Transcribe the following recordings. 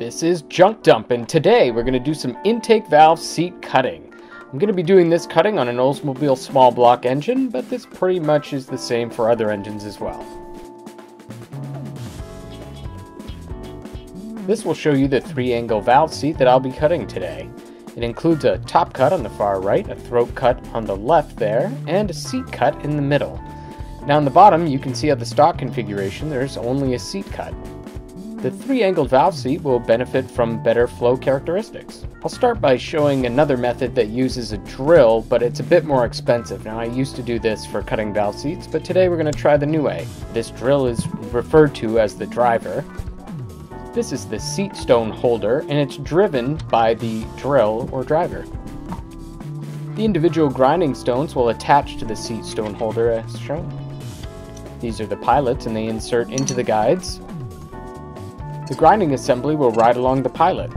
This is Junk Dump, and today we're going to do some intake valve seat cutting. I'm going to be doing this cutting on an Oldsmobile small block engine, but this pretty much is the same for other engines as well. This will show you the three-angle valve seat that I'll be cutting today. It includes a top cut on the far right, a throat cut on the left there, and a seat cut in the middle. Now on the bottom you can see at the stock configuration there's only a seat cut. The three-angled valve seat will benefit from better flow characteristics. I'll start by showing another method that uses a drill, but it's a bit more expensive. Now I used to do this for cutting valve seats, but today we're going to try the new way. This drill is referred to as the driver. This is the seat stone holder, and it's driven by the drill or driver. The individual grinding stones will attach to the seat stone holder as shown. These are the pilots and they insert into the guides. The grinding assembly will ride along the pilot.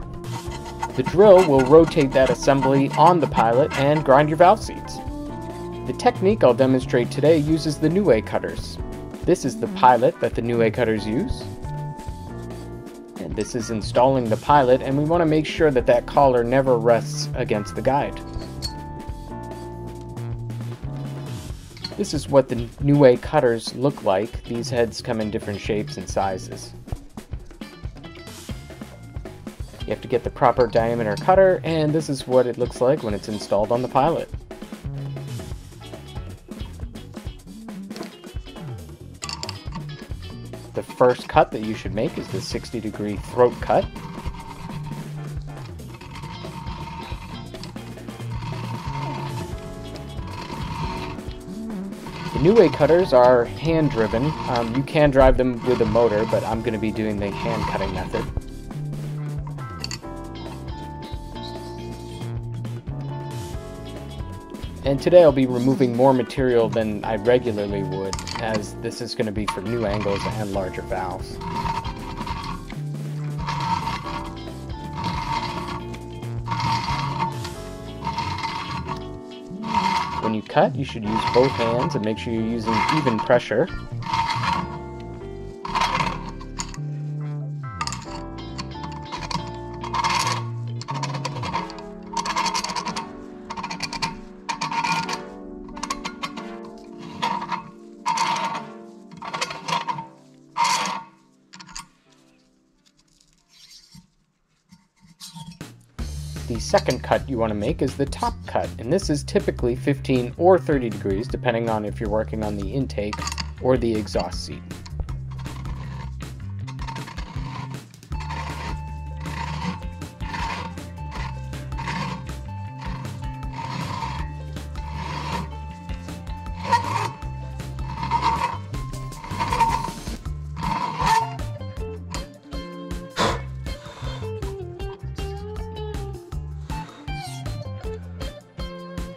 The drill will rotate that assembly on the pilot and grind your valve seats. The technique I'll demonstrate today uses the Neway cutters. This is the pilot that the Neway cutters use. And this is installing the pilot and we want to make sure that that collar never rests against the guide. This is what the Neway cutters look like. These heads come in different shapes and sizes. To get the proper diameter cutter, and this is what it looks like when it's installed on the pilot. The first cut that you should make is the 60 degree throat cut. The Neway cutters are hand driven. Um, you can drive them with a motor, but I'm going to be doing the hand cutting method. And today I'll be removing more material than I regularly would, as this is going to be for new angles and larger valves. When you cut, you should use both hands and make sure you're using even pressure. The second cut you want to make is the top cut, and this is typically 15 or 30 degrees depending on if you're working on the intake or the exhaust seat.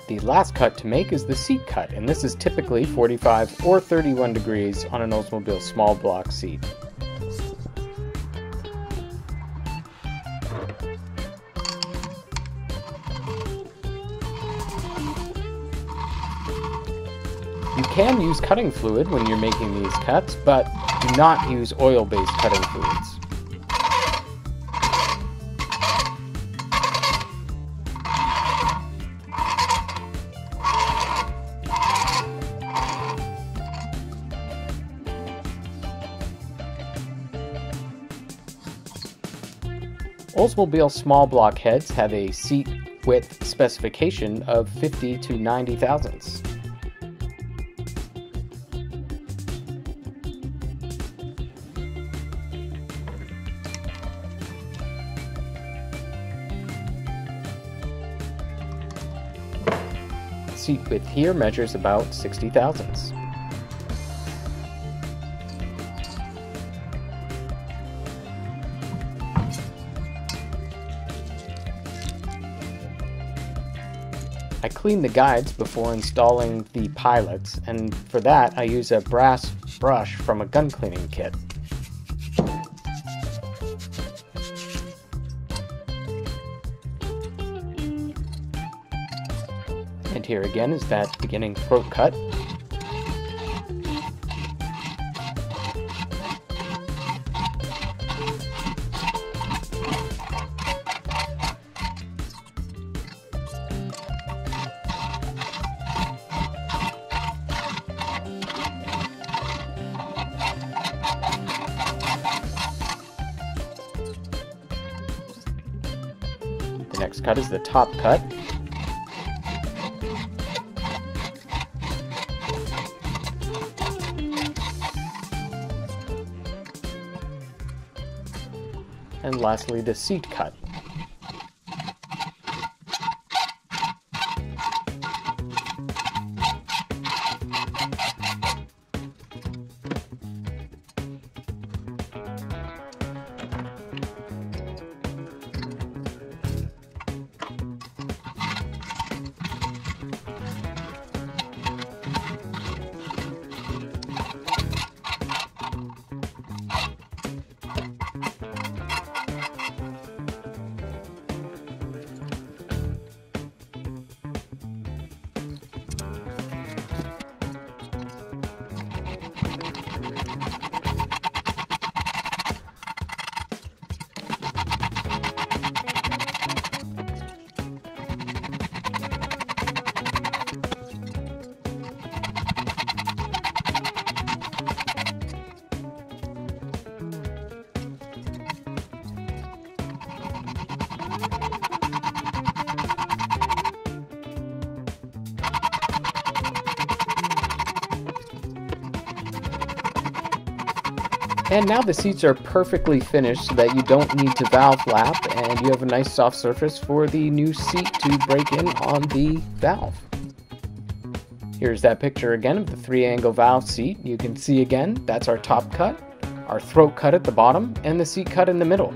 The last cut to make is the seat cut, and this is typically 45 or 31 degrees on an Oldsmobile small block seat. You can use cutting fluid when you're making these cuts, but do not use oil-based cutting fluids. Oldsmobile small block heads have a seat width specification of 50 to 90 thousandths. Seat width here measures about 60 thousandths. I clean the guides before installing the pilots, and for that I use a brass brush from a gun cleaning kit. And here again is that beginning throat cut. Next cut is the top cut. And lastly, the seat cut. And now the seats are perfectly finished so that you don't need to valve lap and you have a nice soft surface for the new seat to break in on the valve. Here's that picture again of the three angle valve seat. You can see again, that's our top cut, our throat cut at the bottom, and the seat cut in the middle.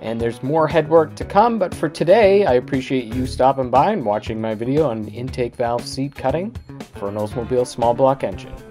And there's more headwork to come, but for today, I appreciate you stopping by and watching my video on intake valve seat cutting for an Oldsmobile small block engine.